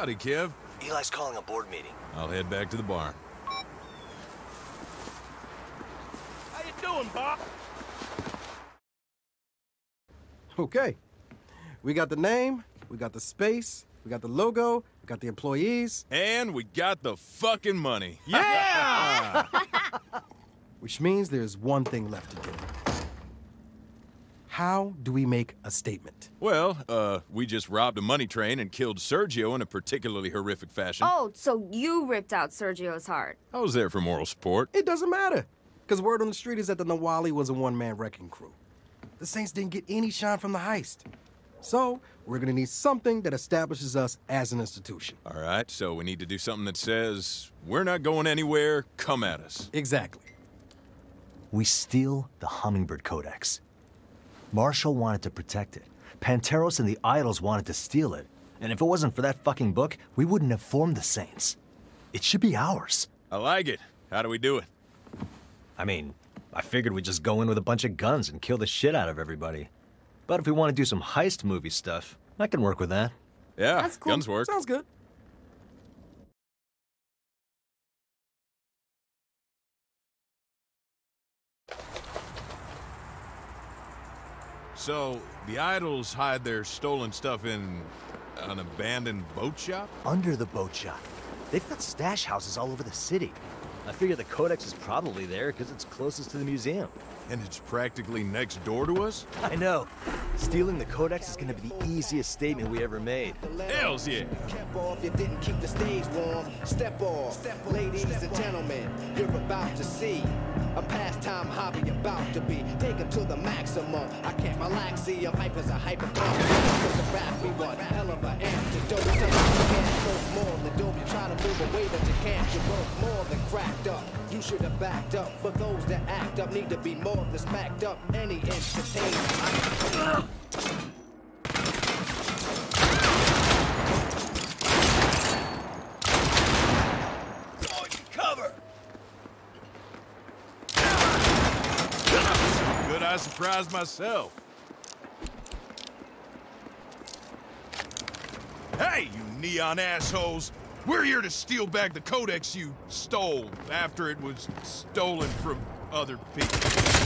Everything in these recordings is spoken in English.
Howdy, Kev. Eli's calling a board meeting. I'll head back to the barn. How you doing, Bob? Okay. We got the name, we got the space, we got the logo, we got the employees, And we got the fucking money. Yeah! which means there's one thing left to do. How do we make a statement? Well, uh, we just robbed a money train and killed Sergio in a particularly horrific fashion. Oh, so you ripped out Sergio's heart. I was there for moral support. It doesn't matter. Because word on the street is that the Nawali was a one man wrecking crew. The Saints didn't get any shine from the heist. So, we're gonna need something that establishes us as an institution. All right, so we need to do something that says, we're not going anywhere, come at us. Exactly. We steal the Hummingbird Codex. Marshall wanted to protect it. Panteros and the Idols wanted to steal it. And if it wasn't for that fucking book, we wouldn't have formed the Saints. It should be ours. I like it. How do we do it? I mean, I figured we'd just go in with a bunch of guns and kill the shit out of everybody. But if we want to do some heist movie stuff, I can work with that. Yeah, That's cool. guns work. Sounds good. So, the idols hide their stolen stuff in an abandoned boat shop? Under the boat shop. They've got stash houses all over the city. I figure the Codex is probably there because it's closest to the museum. And it's practically next door to us? I know. Stealing the Codex is gonna be the easiest statement we ever made. Hells yeah! Kept off, you didn't keep the stage warm. Step off, ladies and gentlemen, you're about to see a pastime hobby about to be taken to the maximum. I can't relax, see, I'm hype as a hyper Cause the rap we want, hell of an antidote. Something you can't smoke more than dope. You try to move away, but you can't. You're both more than cracked up. You should have backed up. But those that act up need to be more than smacked up. Any. Good, I surprised myself. Hey, you neon assholes! We're here to steal back the codex you stole after it was stolen from other people.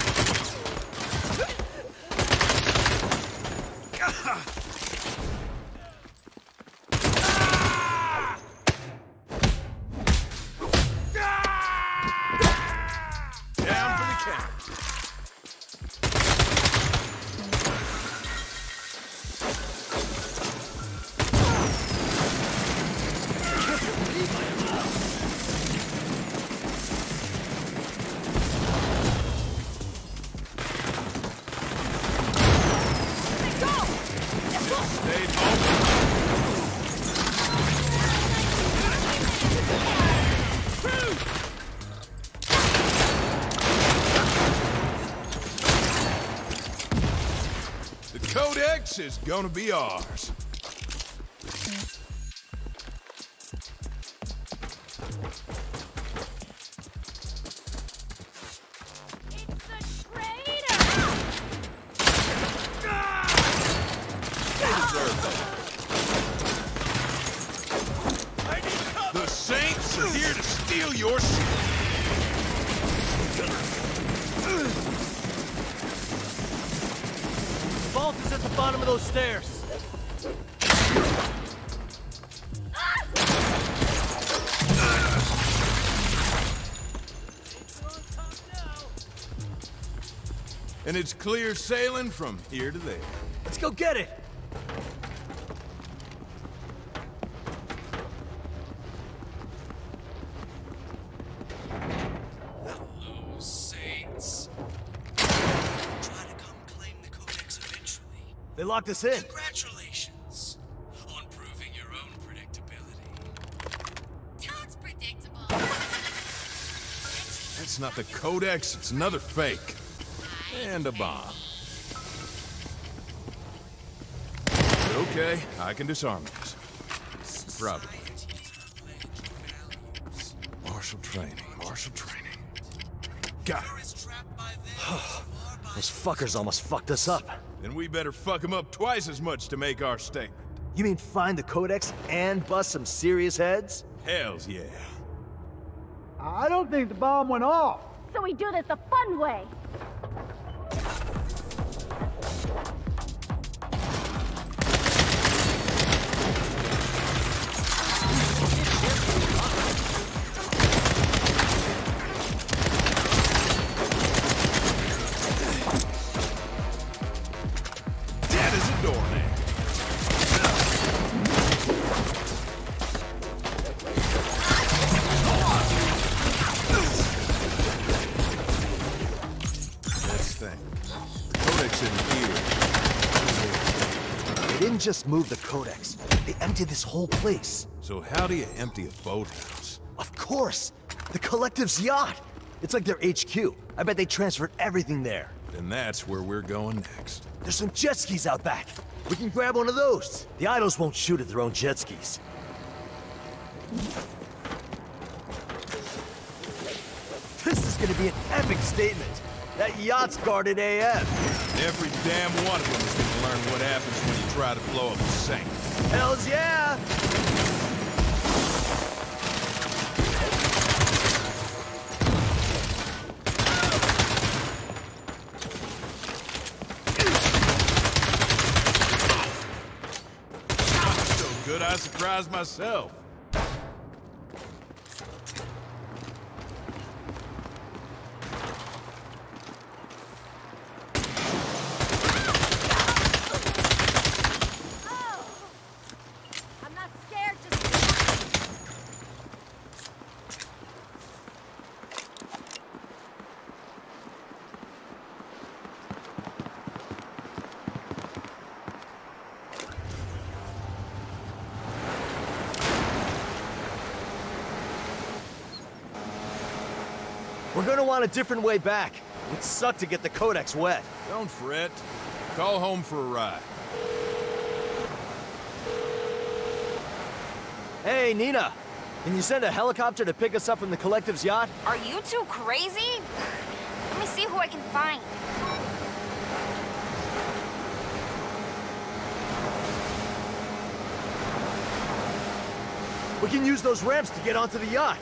Codex is gonna be ours. And it's clear sailing from here to there. Let's go get it. Hello, Saints. Try to come claim the Codex eventually. They locked us in. Congratulations on proving your own predictability. Todd's predictable. That's not the Codex, it's another fake. And a bomb. Okay, I can disarm this. Probably. Martial training, martial training. Got it. Those fuckers almost fucked us up. Then we better fuck them up twice as much to make our statement. You mean find the Codex and bust some serious heads? Hells yeah. I don't think the bomb went off. So we do this the fun way. Just moved the Codex. They emptied this whole place. So how do you empty a boathouse? Of course! The Collective's yacht! It's like their HQ. I bet they transferred everything there. Then that's where we're going next. There's some jet skis out back. We can grab one of those. The idols won't shoot at their own jet skis. This is gonna be an epic statement. That yacht's guarded AF. Every damn one of them is gonna learn what happens when you try to blow up a saint. Hells yeah! So good I surprised myself. I'm not scared, just We're want a different way back. It would suck to get the Codex wet. Don't fret. Call home for a ride. Hey, Neenah! Can you send a helicopter to pick us up from the Collective's yacht? Are you two crazy? Let me see who I can find. We can use those ramps to get onto the yacht.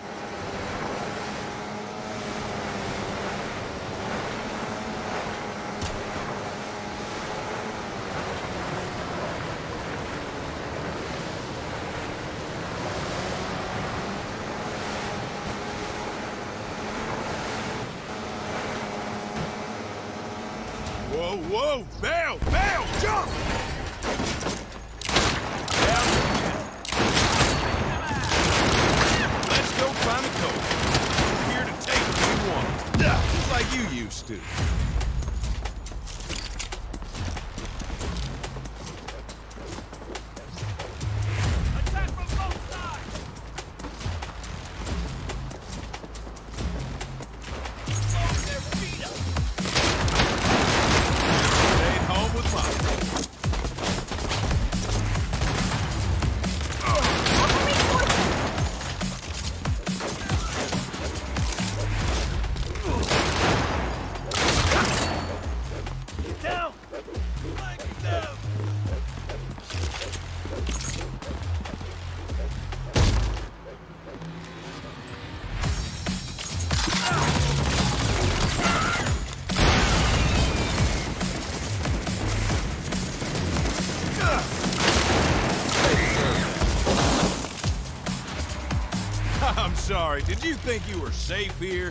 Sorry. Did you think you were safe here?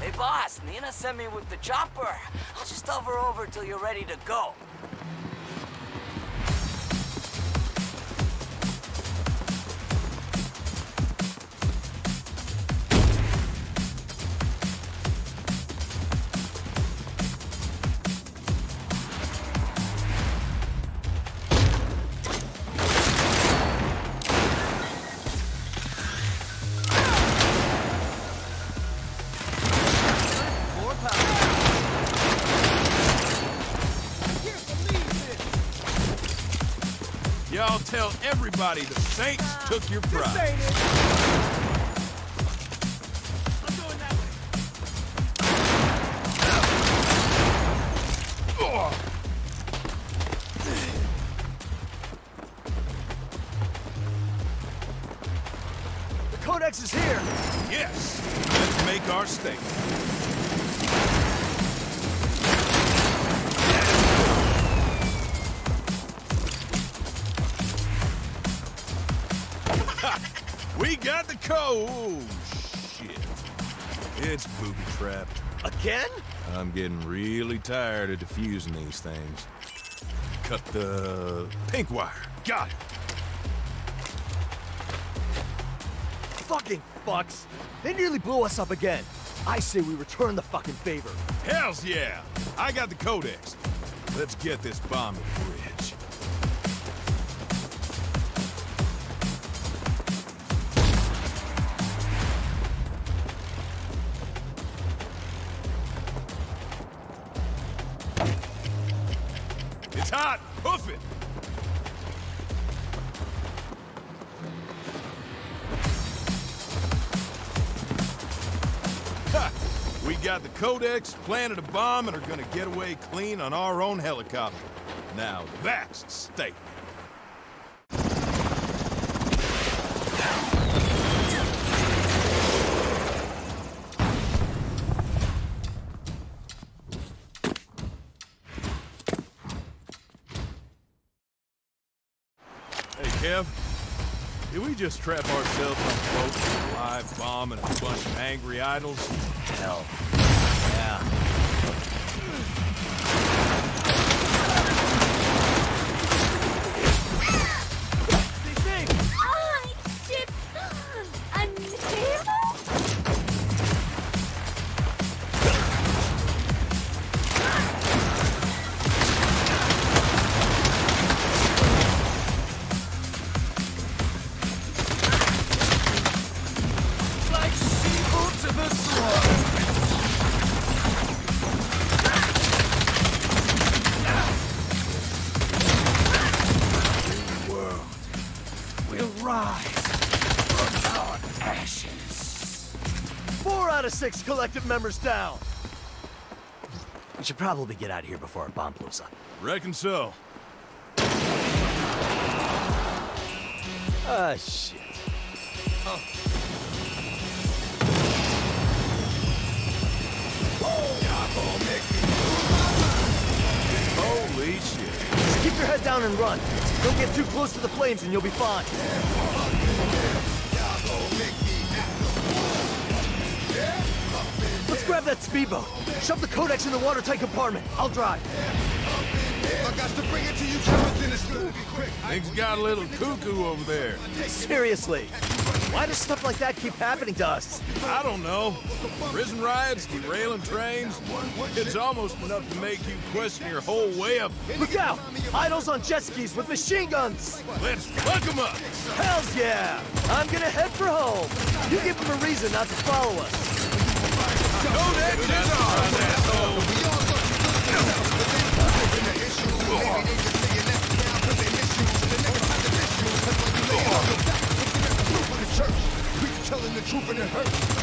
Hey, boss, Neenah sent me with the chopper. I'll just hover over till you're ready to go. Tell everybody the Saints took your prize. It's booby trap. Again? I'm getting really tired of defusing these things. Cut the pink wire. Got it. Fucking fucks! They nearly blew us up again. I say we return the fucking favor. Hells yeah! I got the codex. Let's get this bomb to the bridge. Codex, planted a bomb, and are gonna get away clean on our own helicopter. Now that's a statement. Hey, Kev. Did we just trap ourselves on a boat with a live bomb and a bunch of angry idols? Hell. Yeah. Members down. We should probably get out of here before our bomb blows up. Reckon so. Ah, shit. Holy shit. Just keep your head down and run. Don't get too close to the flames and you'll be fine. Grab that speedboat. Shove the codex in the watertight compartment. I'll drive. I got to bring it to you, Jonathan. It's gonna be quick. Things got a little cuckoo over there. Seriously. Why does stuff like that keep happening to us? I don't know. Prison riots, derailing trains. It's almost enough to make you question your whole way of... Look out! Idols on jet skis with machine guns! Let's fuck them up! Hells yeah! I'm gonna head for home. You give them a reason not to follow us. Codex is ours, asshole! Telling the truth and it hurts.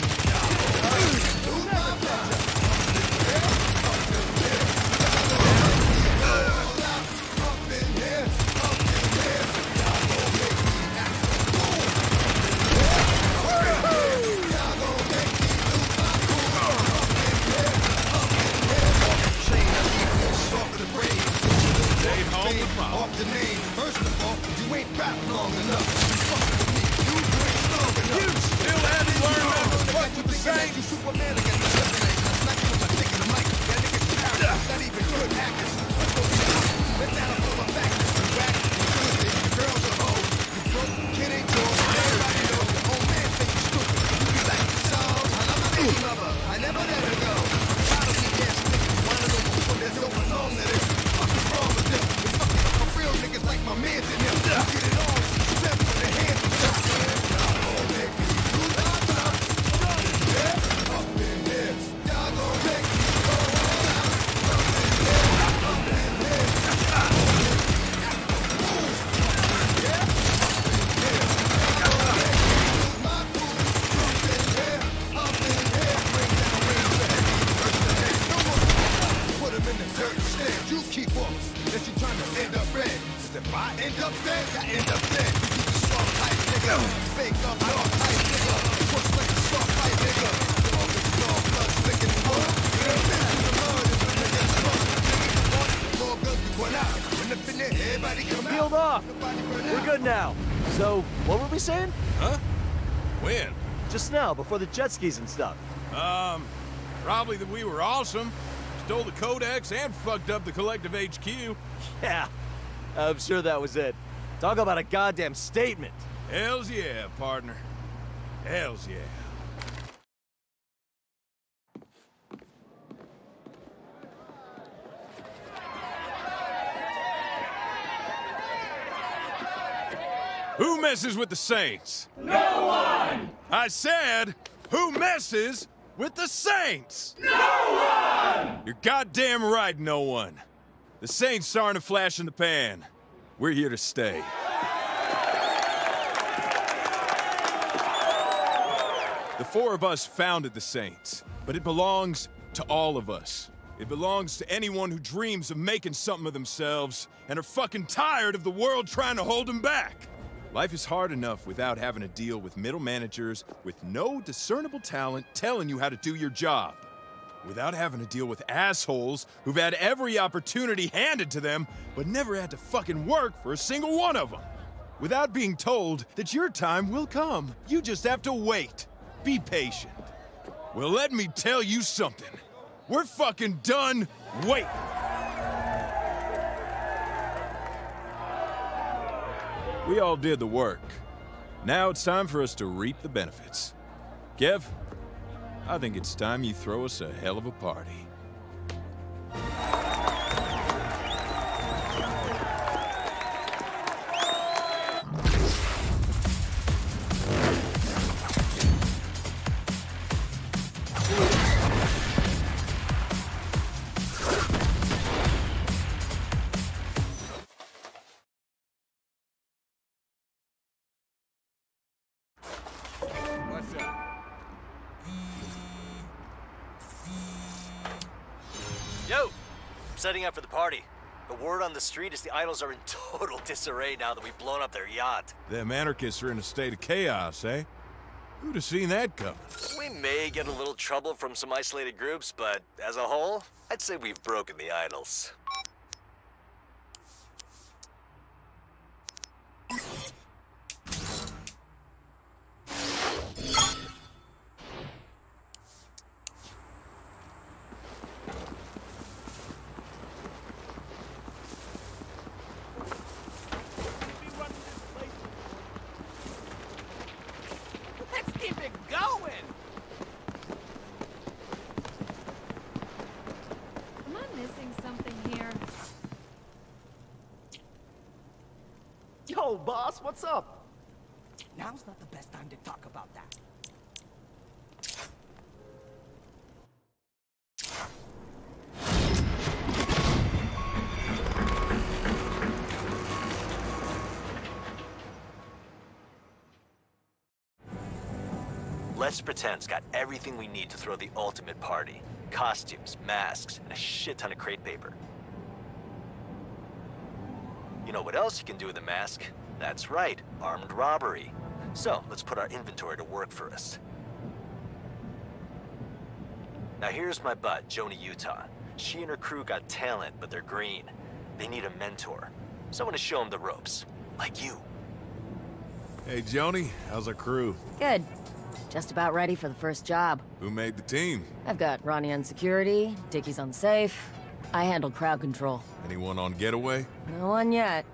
Now, before the jet skis and stuff. Um, probably that we were awesome, stole the Codex, and fucked up the collective HQ. Yeah, I'm sure that was it. Talk about a goddamn statement. Hells yeah, partner. Hells yeah. Who messes with the Saints? No one! I said, who messes with the Saints? No one! You're goddamn right, no one. The Saints aren't a flash in the pan. We're here to stay. The four of us founded the Saints, but it belongs to all of us. It belongs to anyone who dreams of making something of themselves and are fucking tired of the world trying to hold them back. Life is hard enough without having to deal with middle managers with no discernible talent telling you how to do your job. Without having to deal with assholes who've had every opportunity handed to them, but never had to fucking work for a single one of them. Without being told that your time will come. You just have to wait. Be patient. Well, let me tell you something. We're fucking done waiting. We all did the work. Now it's time for us to reap the benefits. Kev, I think it's time you throw us a hell of a party. Up for the party. The word on the street is the idols are in total disarray now that we've blown up their yacht. Them anarchists are in a state of chaos, eh? Who'd have seen that coming? We may get a little trouble from some isolated groups, but as a whole, I'd say we've broken the idols. Let's Pretend's got everything we need to throw the ultimate party. Costumes, masks, and a shit ton of crate paper. You know what else you can do with a mask? That's right, armed robbery. So, let's put our inventory to work for us. Now here's my butt, Joni Utah. She and her crew got talent, but they're green. They need a mentor. Someone to show them the ropes. Like you. Hey, Joni, how's our crew? Good. Just about ready for the first job. Who made the team? I've got Ronnie on security, Dickie's on safe. I handle crowd control. Anyone on getaway? No one yet.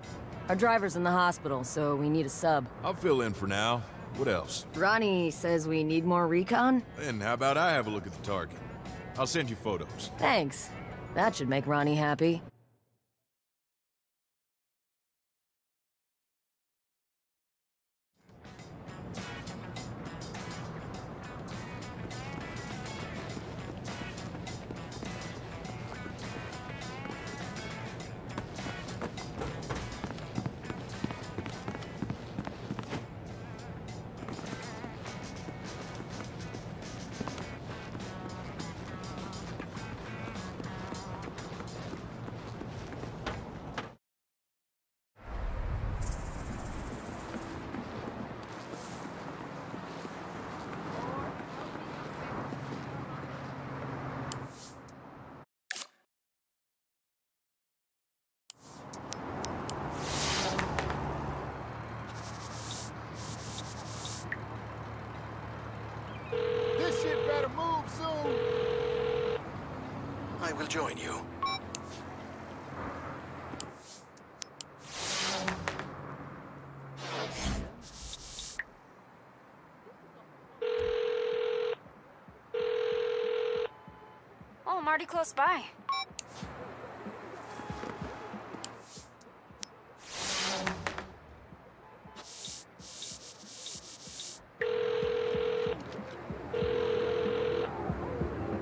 Our driver's in the hospital, so we need a sub. I'll fill in for now. What else? Ronnie says we need more recon? And how about I have a look at the target? I'll send you photos. Thanks. That should make Ronnie happy. Already close by.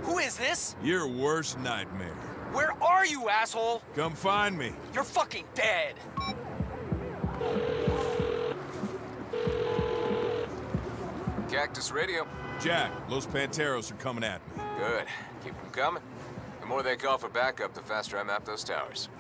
Who is this? Your worst nightmare. Where are you, asshole? Come find me. You're fucking dead. Cactus Radio. Jack, Los Panteros are coming at me. Good. Keep them coming. The more they call for backup, the faster I map those towers.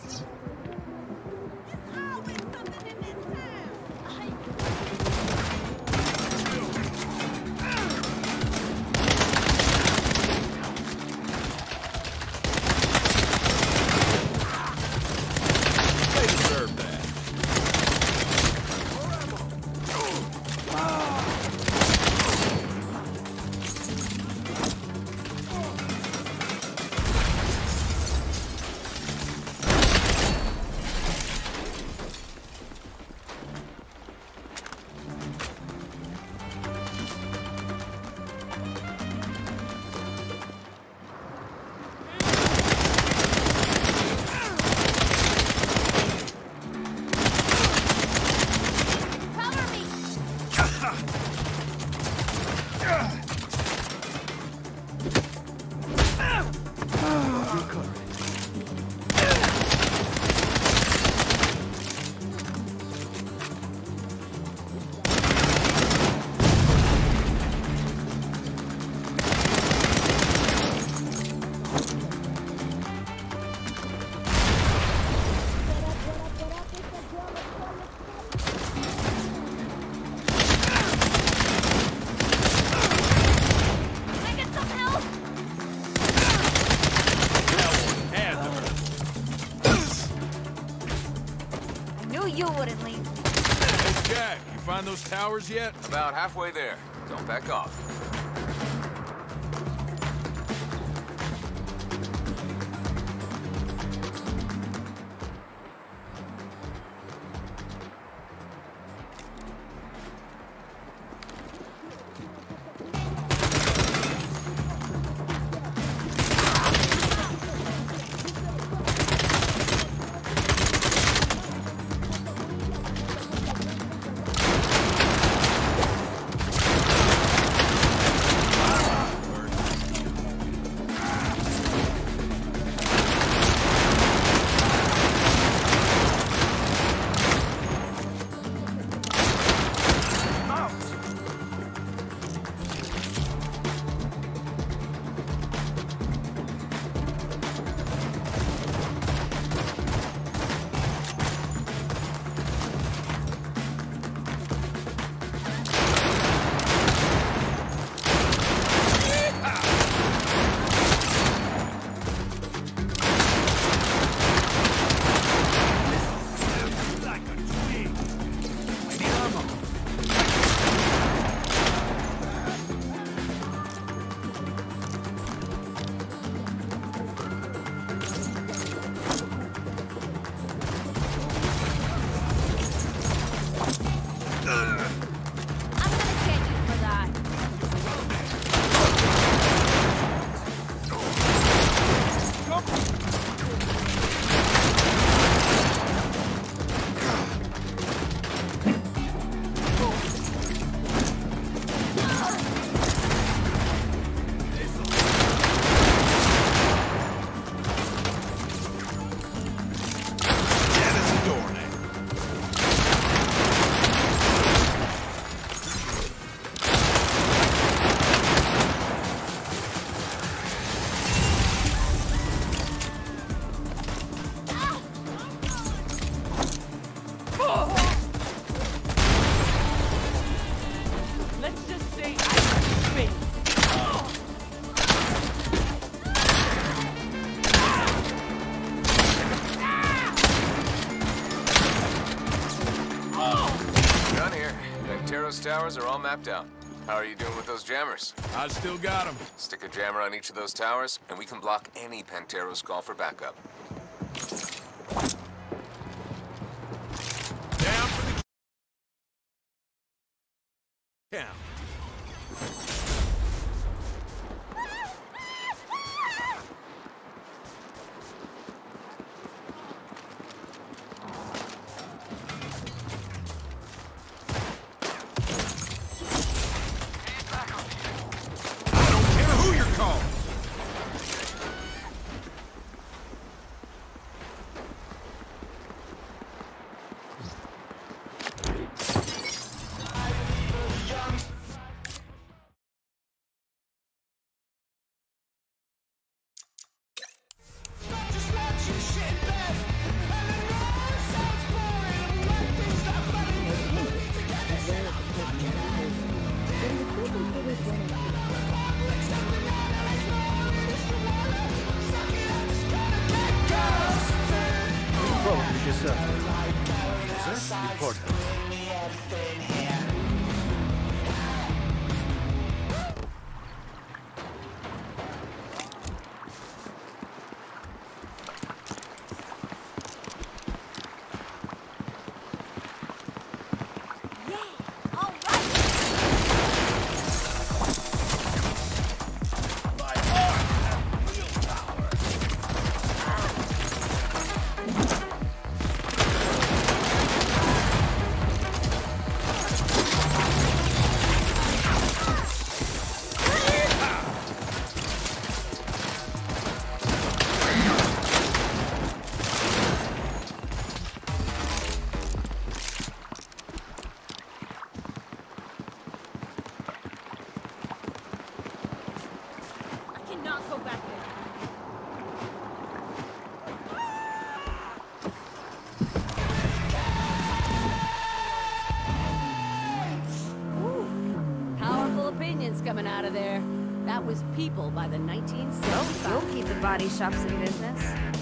Towers yet? About halfway there. Done towers are all mapped out. How are you doing with those jammers? I still got them. Stick a jammer on each of those towers, and we can block any Pantero's call for backup. Go back there. Powerful opinions coming out of there. That was people by the 1970s. You'll keep the body shops in business.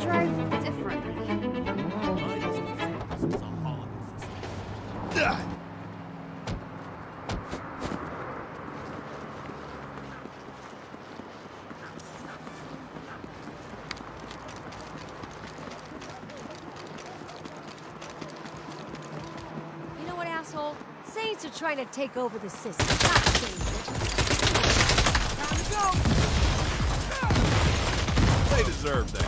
Drive differently. You know what, asshole? Saints are trying to take over the system. Not Saints. Time to go. They deserve that.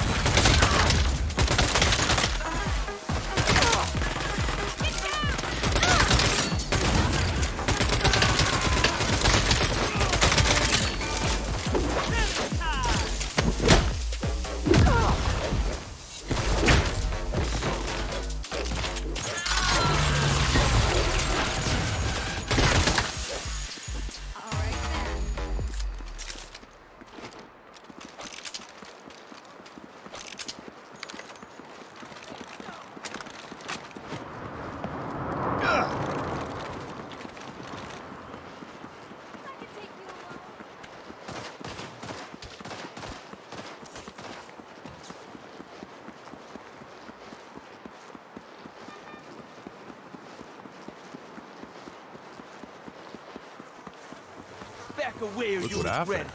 Away Look you what I found.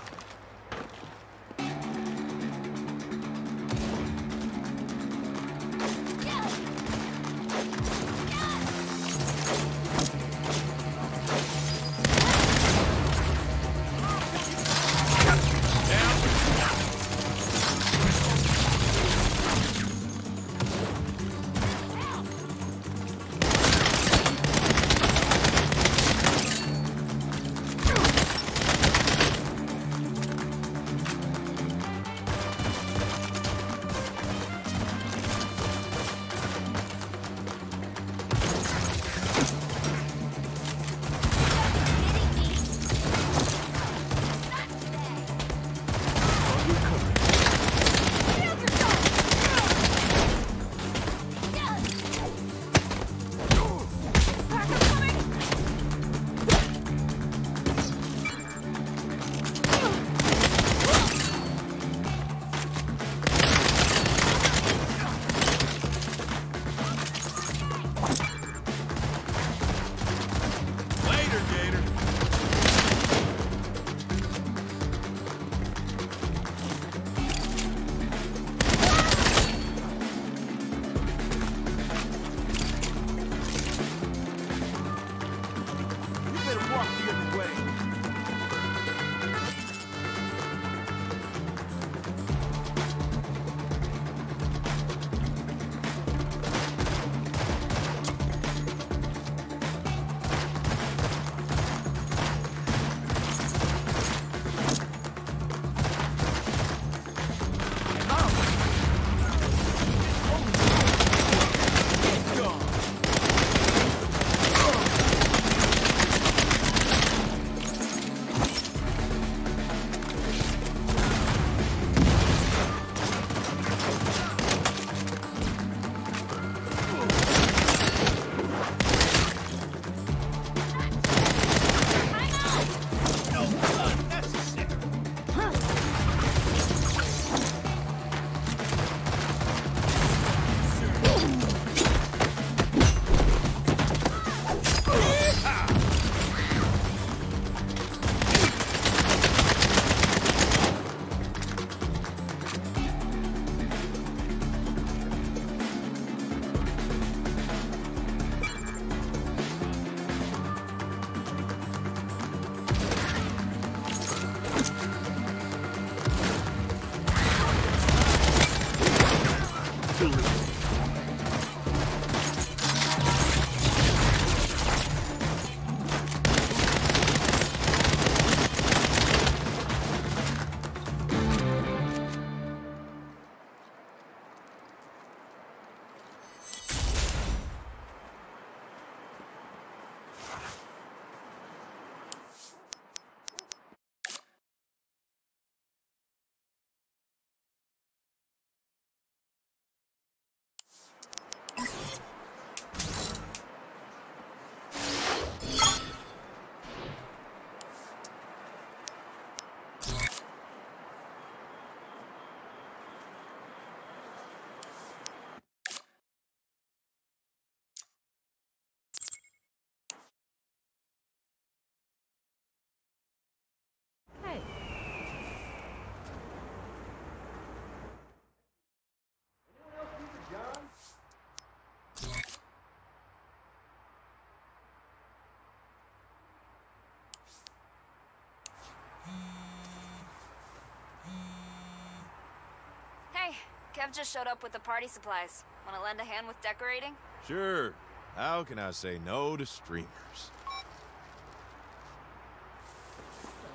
Kev just showed up with the party supplies. Want to lend a hand with decorating? Sure. How can I say no to streamers?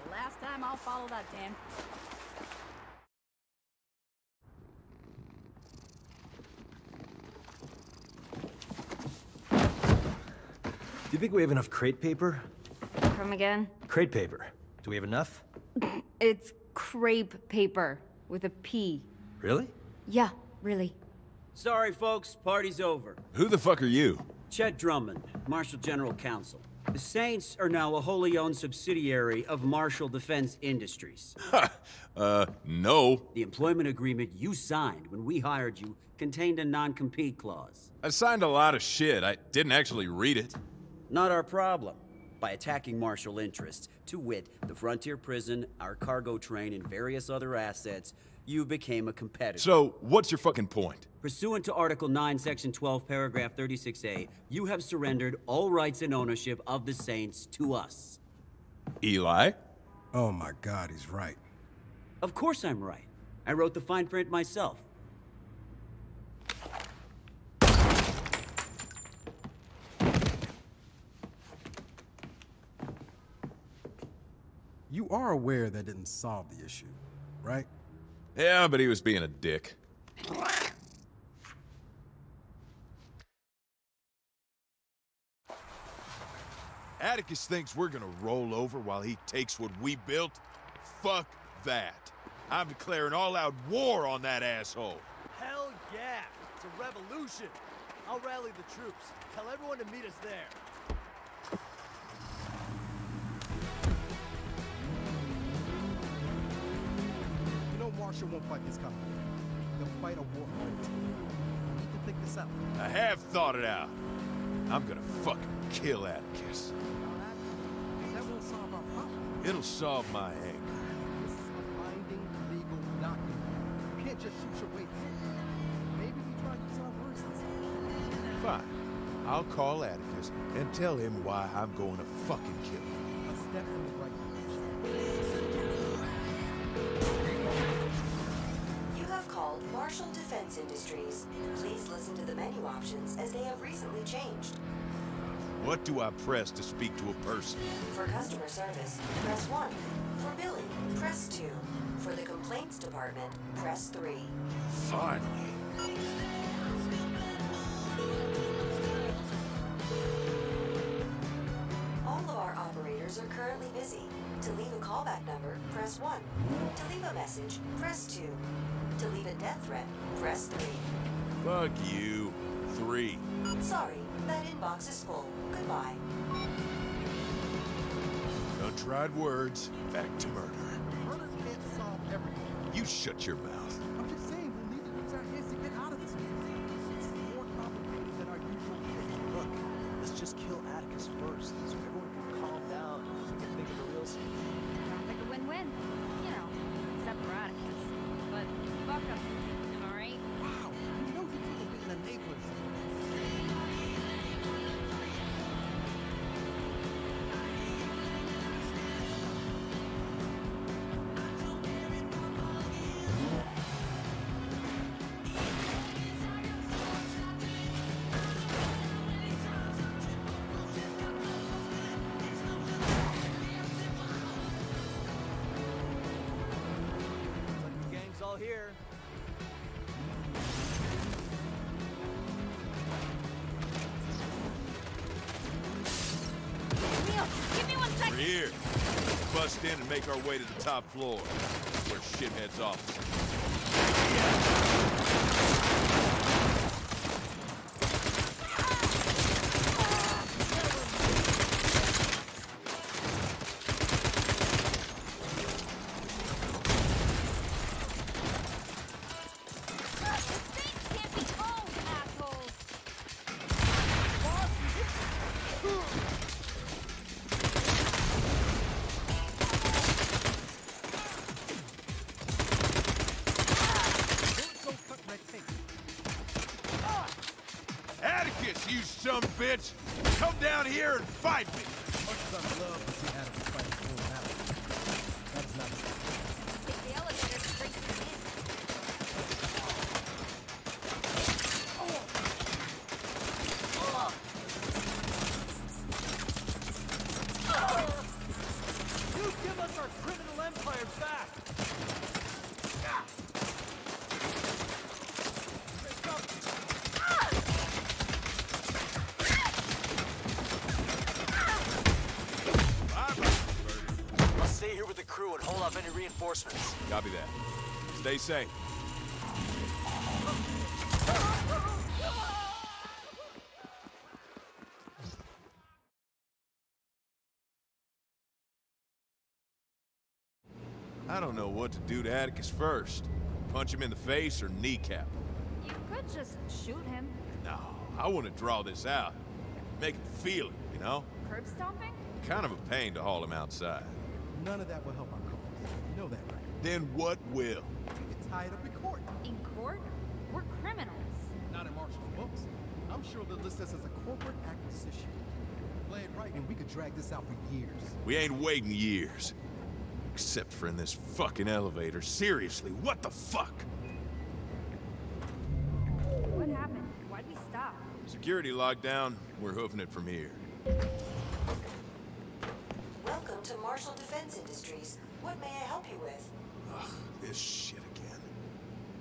The last time I'll follow that Dan. Do you think we have enough crate paper? Come again? Crate paper. Do we have enough? It's crepe paper with a P. Really? Yeah, really. Sorry, folks, party's over. Who the fuck are you? Chet Drummond, Marshall General Counsel. The Saints are now a wholly owned subsidiary of Marshall Defense Industries. uh, no. The employment agreement you signed when we hired you contained a non-compete clause. I signed a lot of shit. I didn't actually read it. Not our problem. By attacking Marshall interests, to wit, the frontier prison, our cargo train, and various other assets, you became a competitor. So, what's your fucking point? Pursuant to Article 9, Section 12, Paragraph 36A, you have surrendered all rights and ownership of the Saints to us. Eli? Oh my god, he's right. Of course I'm right. I wrote the fine print myself. You are aware that didn't solve the issue, right? Yeah, but he was being a dick. Atticus thinks we're gonna roll over while he takes what we built? Fuck that. I'm declaring all-out war on that asshole. Hell yeah! It's a revolution! I'll rally the troops. Tell everyone to meet us there. Marshall won't fight this company. He'll fight a war on need to think this out. I have thought it out. I'm gonna fucking kill Atticus. That won't solve our problem. It'll solve my anger. This is a binding legal document. You can't just shoot your. Maybe we try to our words. Fine. I'll call Atticus and tell him why I'm going to fucking kill him. A step in the right Industries. Please listen to the menu options as they have recently changed. What do I press to speak to a person? For customer service, press 1. For billing, press 2. For the complaints department, press 3. Finally. Callback number, press 1. To leave a message, press 2. To leave a death threat, press 3. Fuck you. Three. Sorry, that inbox is full. Goodbye. Untried words, back to murder. Murder can't solve everything. You shut your mouth. Make our way to the top floor. Where shithead's office. Copy that. Stay safe. I don't know what to do to Atticus first. Punch him in the face or kneecap him. You could just shoot him. No, I want to draw this out. Make him feel it, you know? Curb stomping? Kind of a pain to haul him outside. None of that will help our cause. You know that, right? Then what will? Get tied up in court. In court? We're criminals. Not in Marshall's books. I'm sure they'll list us as a corporate acquisition. Play it right, and we could drag this out for years. We ain't waiting years. Except for in this fucking elevator. Seriously, what the fuck? What happened? Why'd we stop? Security lockdown. We're hoofing it from here. Welcome to Marshall Defense Industries. What may I help you with? Ugh, this shit again.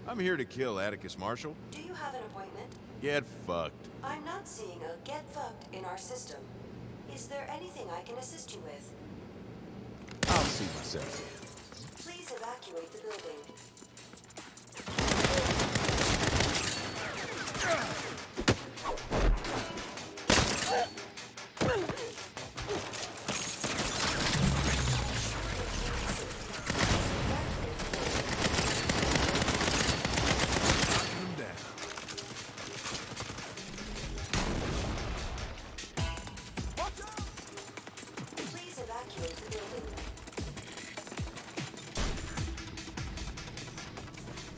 I'm here to kill Atticus Marshall. Do you have an appointment? Get fucked. I'm not seeing a get fucked in our system. Is there anything I can assist you with? I'll see myself. Please evacuate the building.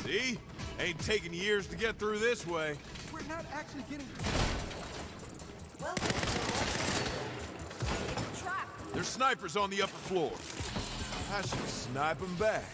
See? Ain't taking years to get through this way. We're not actually getting. Welcome to Marshall. Trap! There's snipers on the upper floor. I should snipe them back.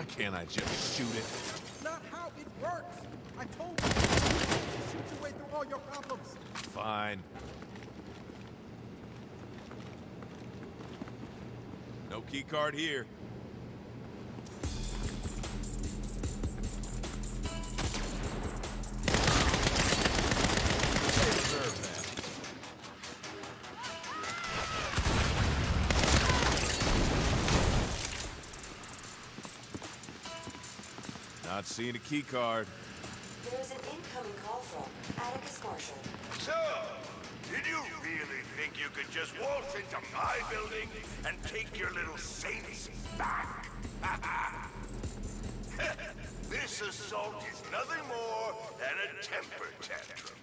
Why can't I just shoot it? Not how it works. I told you. You shoot your way through all your problems. Fine. No key card here. Seeing a key card. There is an incoming call from Atticus Marshall. So, did you really think you could just waltz into my building and take your little saints back? this assault is nothing more than a temper tantrum.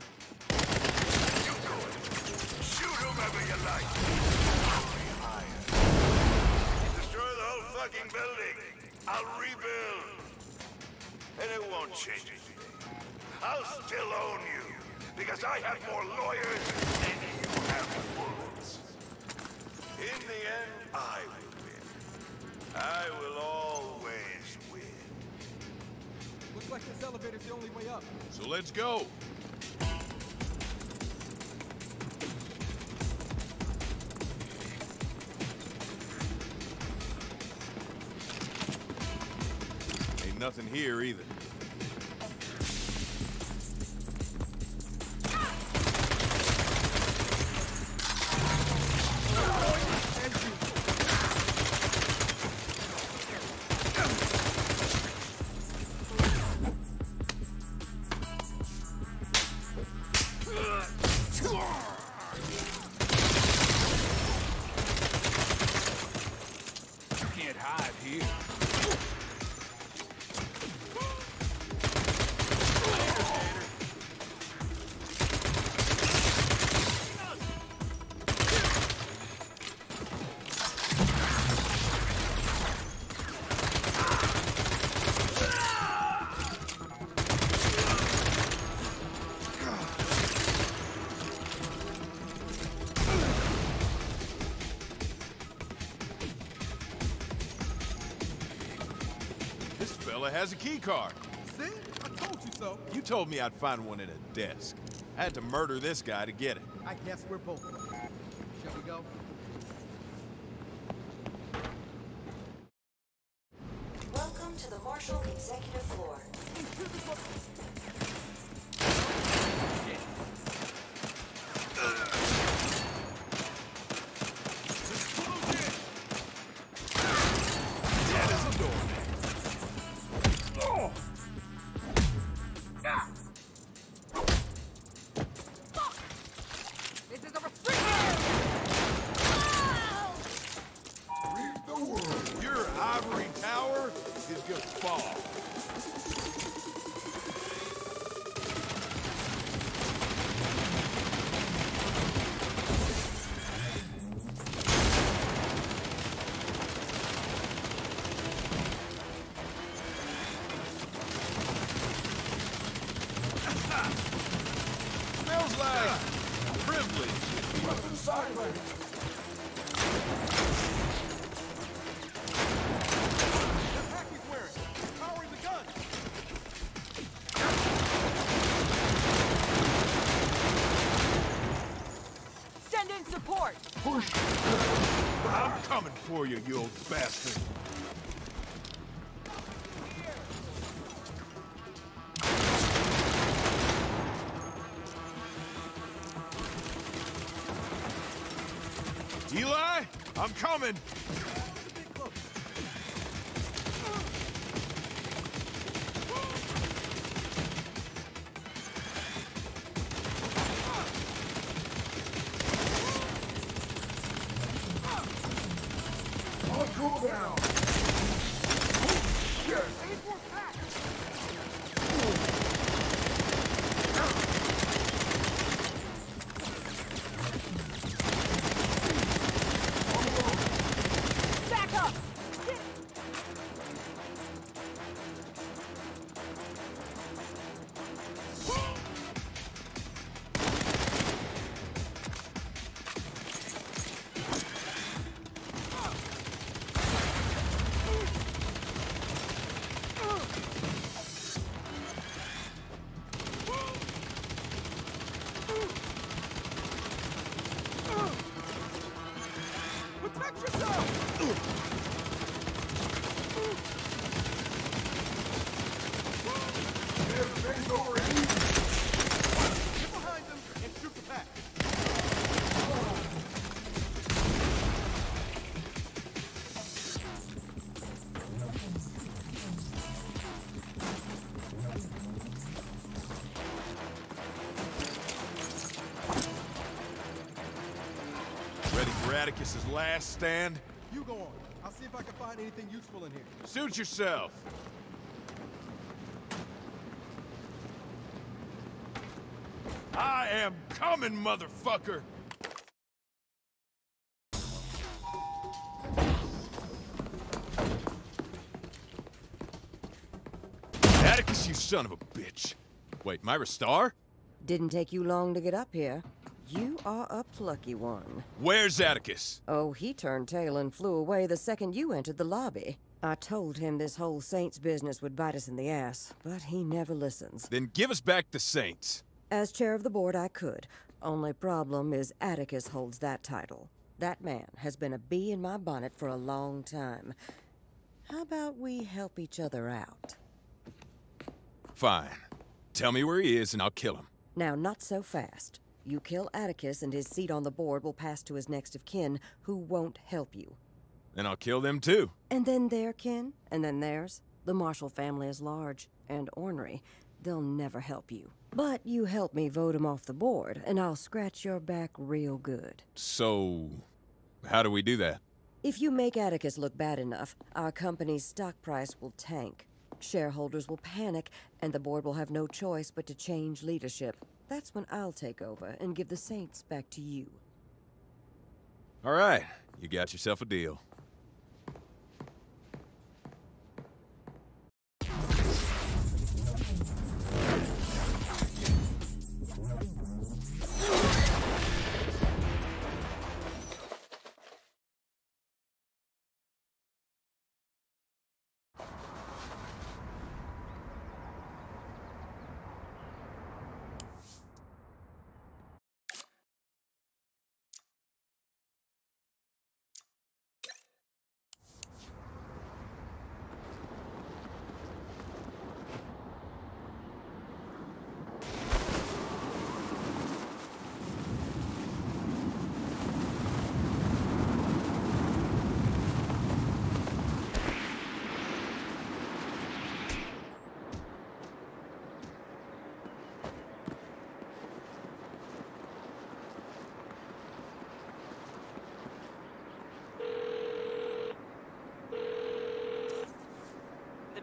You go it. Shoot whomever you like. Destroy the whole fucking building. I'll rebuild. And it won't change anything. I'll still own you, because I have more lawyers than you have bullets. In the end, I will win. I will always win. Looks like this elevator's the only way up. So let's go. Nothing here either. Has a key card. See? I told you so. You told me I'd find one in a desk. I had to murder this guy to get it. I guess we're both. Shall we go? For you, you old bastard. Eli, I'm coming. For Atticus's last stand? You go on. I'll see if I can find anything useful in here. Suit yourself. I am coming, motherfucker! Atticus, you son of a bitch. Wait, Myra Star? Didn't take you long to get up here. You are a plucky one. Where's Atticus? Oh, he turned tail and flew away the second you entered the lobby. I told him this whole Saints business would bite us in the ass, but he never listens. Then give us back the Saints. As chair of the board, I could. Only problem is Atticus holds that title. That man has been a bee in my bonnet for a long time. How about we help each other out? Fine. Tell me where he is and I'll kill him. Now, not so fast. You kill Atticus and his seat on the board will pass to his next of kin, who won't help you. Then I'll kill them too. And then their kin, and then theirs. The Marshall family is large and ornery. they'll never help you. But you help me vote 'em off the board, and I'll scratch your back real good. So, how do we do that? If you make Atticus look bad enough, our company's stock price will tank. Shareholders will panic, and the board will have no choice but to change leadership. That's when I'll take over and give the Saints back to you. All right, you got yourself a deal.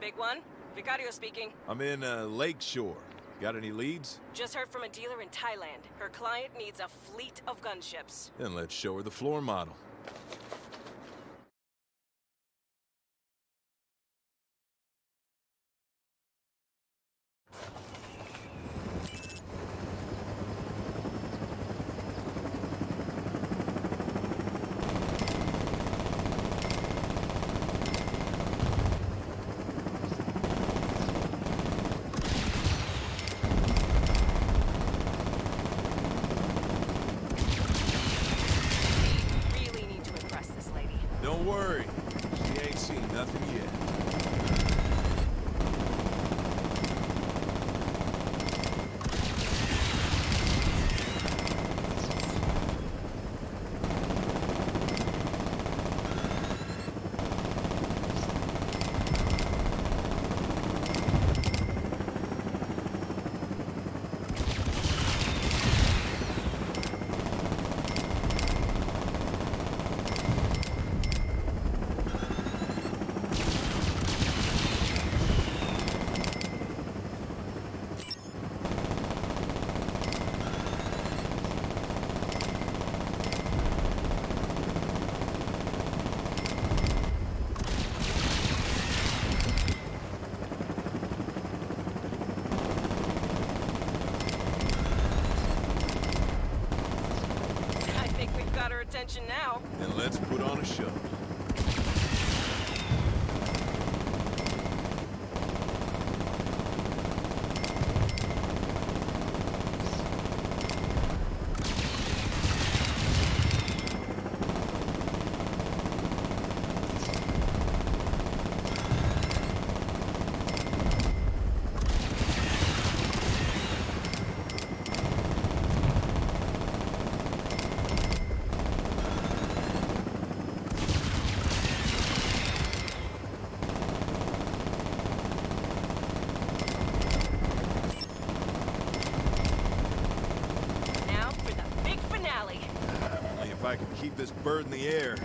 Big one? Vicario speaking. I'm in uh, Lakeshore. Got any leads? Just heard from a dealer in Thailand. Her client needs a fleet of gunships. Then let's show her the floor model. Really need to impress this lady. Don't worry, she ain't seen nothing yet. I think we've got her attention now. Then let's put on a show. Now for the big finale. Only if I can keep this bird in the air.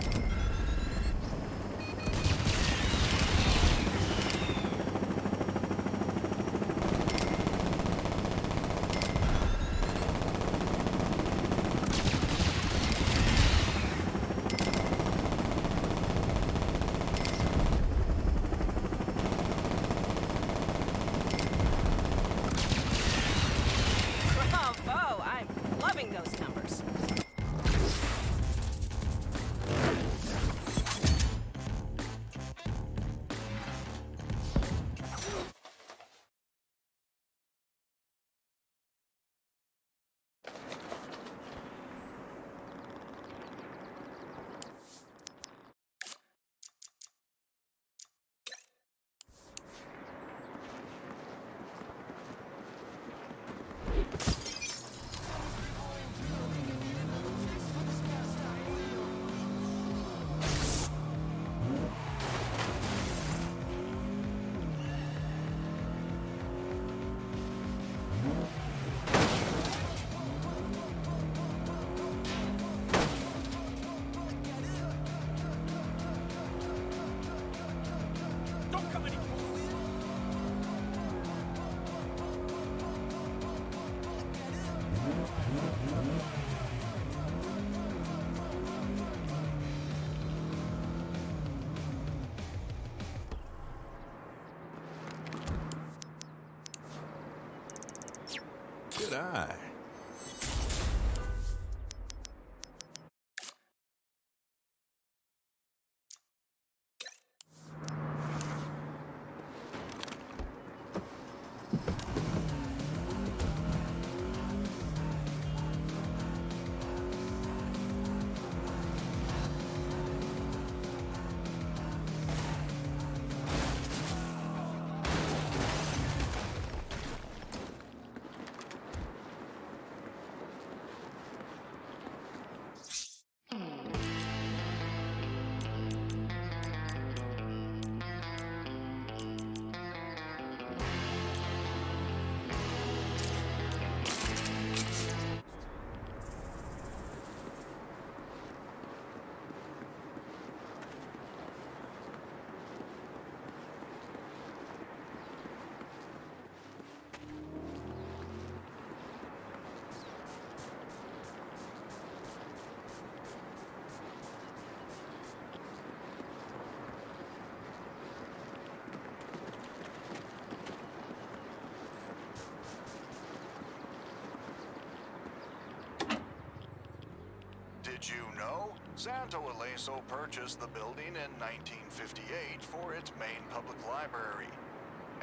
Santo Ileso purchased the building in 1958 for its main public library.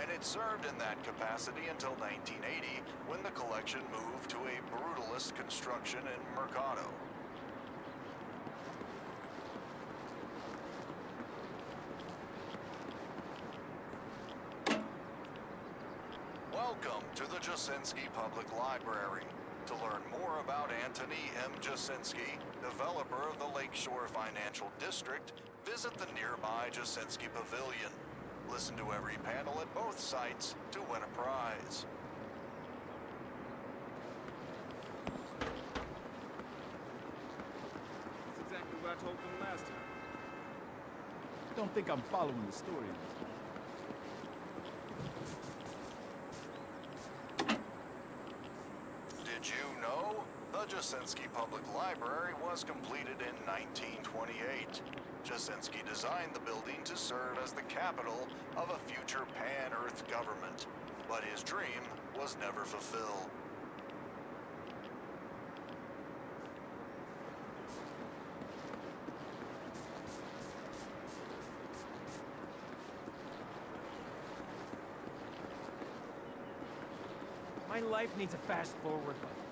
And it served in that capacity until 1980, when the collection moved to a brutalist construction in Mercado. Welcome to the Jasinski Public Library. Learn more about Anthony M. Jasinski, developer of the Lakeshore Financial District, visit the nearby Jasinski Pavilion. Listen to every panel at both sites to win a prize. That's exactly what I told them last time. Don't think I'm following the story. Did you know? The Jasinski Public Library was completed in 1928. Jasinski designed the building to serve as the capital of a future pan-Earth government, but his dream was never fulfilled. My life needs a fast forward button.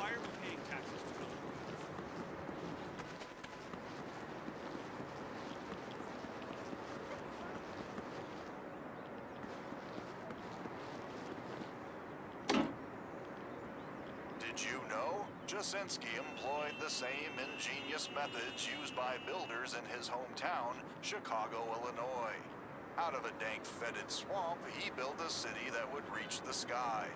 Why are we paying taxes to Did you know? Jasinski employed the same ingenious methods used by builders in his hometown, Chicago, Illinois. Out of a dank, fetid swamp, he built a city that would reach the sky.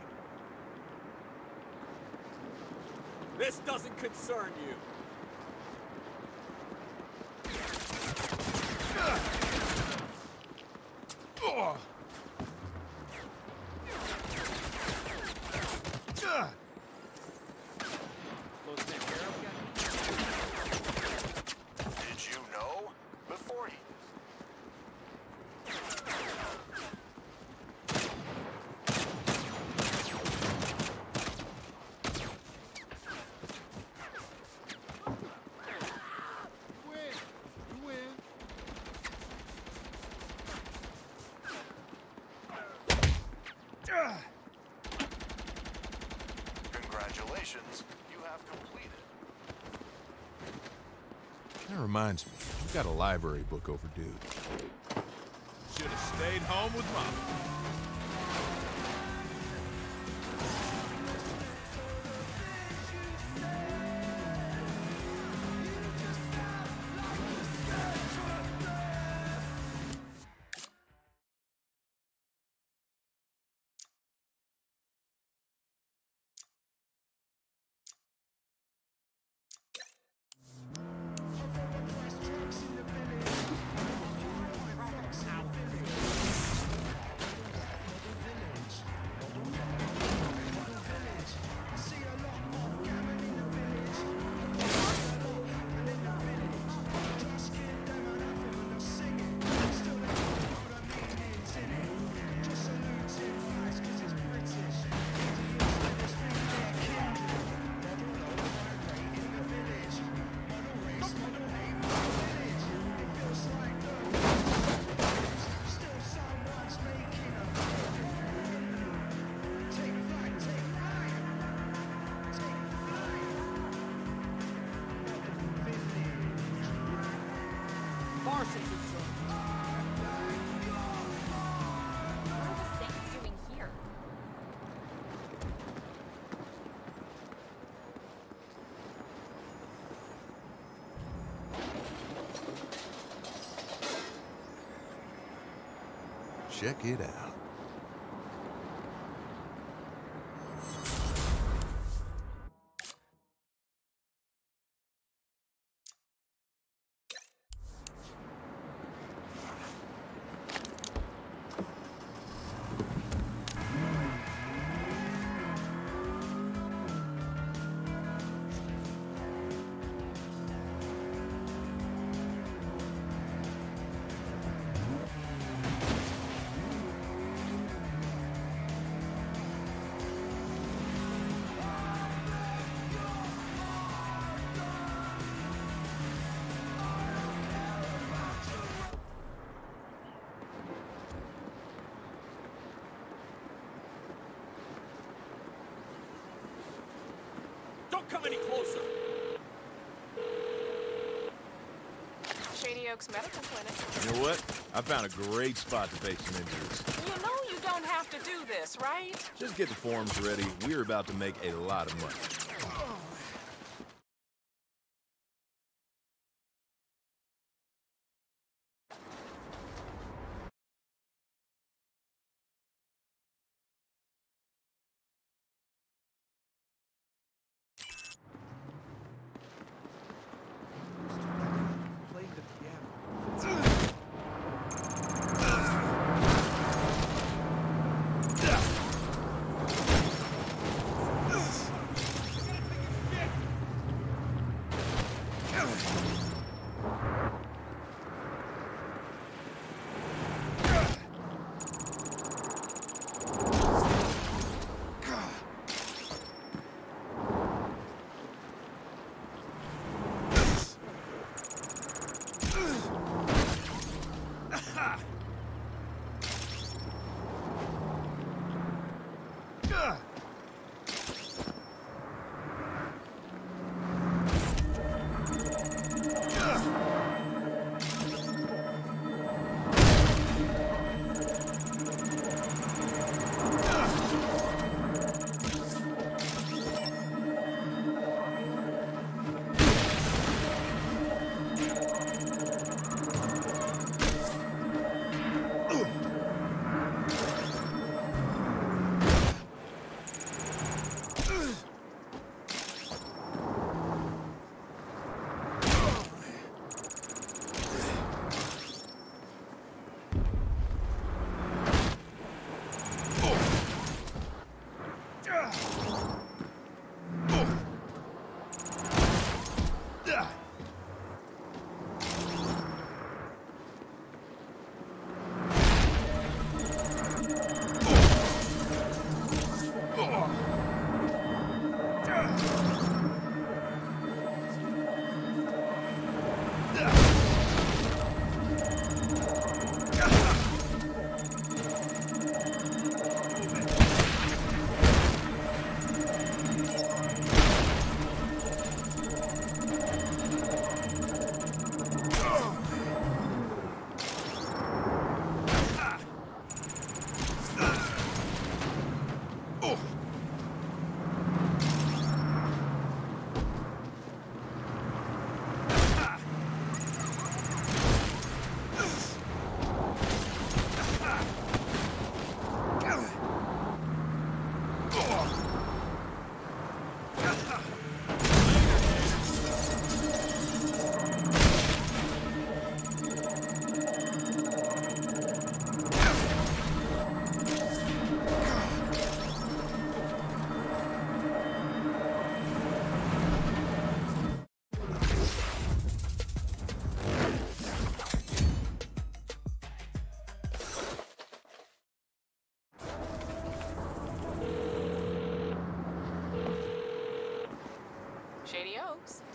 This doesn't concern you. Ugh. Ugh. Close taken care of yet? Did you know? Before he Ugh. Congratulations, you have completed. That reminds me, I've got a library book overdue. Should have stayed home with Mom. Check it out. Come any closer. Shady Oaks Medical Clinic. You know what? I found a great spot to face some injuries. You know you don't have to do this, right? Just get the forms ready. We're about to make a lot of money.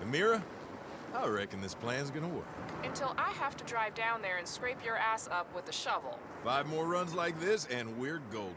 Tamira, I reckon this plan's gonna work. Until I have to drive down there and scrape your ass up with a shovel. Five more runs like this, and we're golden.